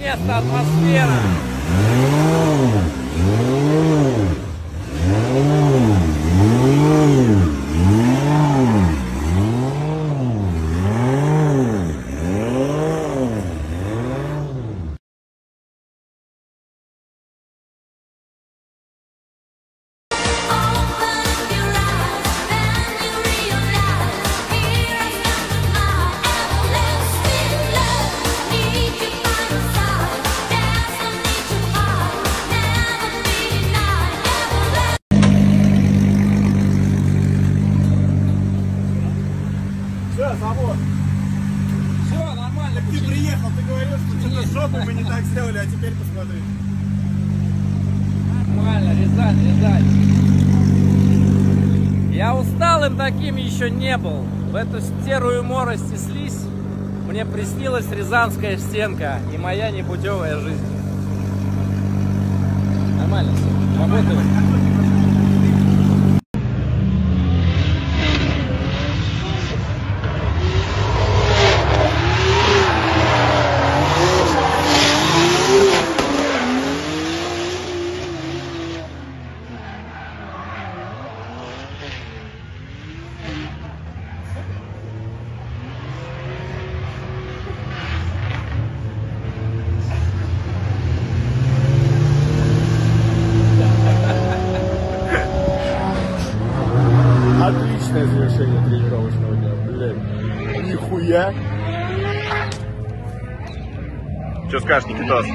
это атмосфера. Завод. Все, нормально. Ты приехал, ты говорил, что что-то жопу мы не так сделали, а теперь посмотри. Нормально, Рязань, Рязань. Я усталым таким еще не был. В эту серую морость и слизь мне приснилась Рязанская стенка и моя непутевая жизнь. Нормально все, работаю. Отличное завершение тренировочного дня, блядь. Нихуя. Что скажешь, Никитос?